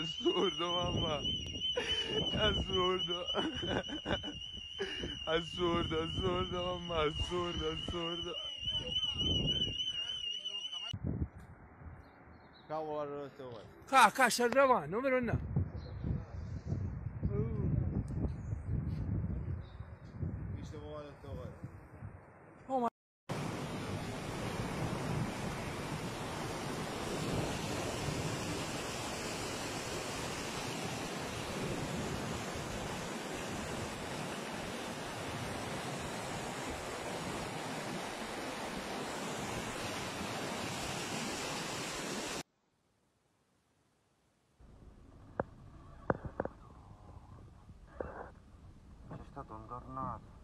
Assurdo, mamma. Assurdo. Assurdo, assurdo, mamma. Assurdo, assurdo. Cavolo, Ca, ca, și rămân, numărul 1. İşte bu arada var. not.